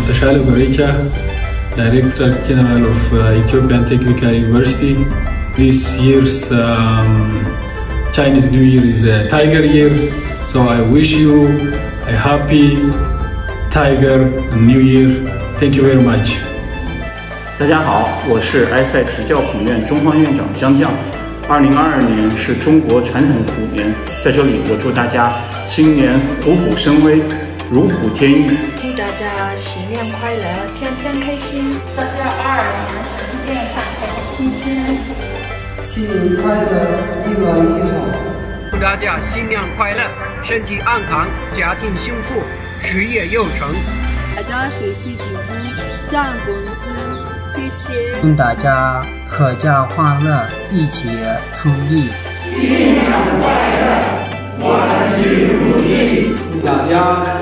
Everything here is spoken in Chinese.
I'm Barecha, Director General of uh, Ethiopian Technical University. This year's um, Chinese New Year is a tiger year, so I wish you a happy tiger New Year. Thank you very much. 大家好，我是埃塞执教孔院中方院长江将。二零二二年是中国传统虎年，在这里我祝大家新年虎虎生威。如虎添翼。祝大家新年快乐，天天开心。大家二二年身体健康，开开心心。新年快乐，一月一好。祝大家新年快乐，身体安康，家庭幸福，事业有成。大家学习进步，涨工资，谢谢。祝大家阖家欢乐，一切顺利。新年快乐，万事如意。祝大家